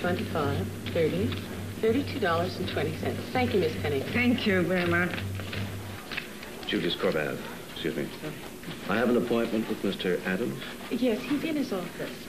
25 $32.20. Thank you, Miss Penny. Thank you very. Julius Corbett, excuse me. I have an appointment with Mr. Adams. Yes, he's in his office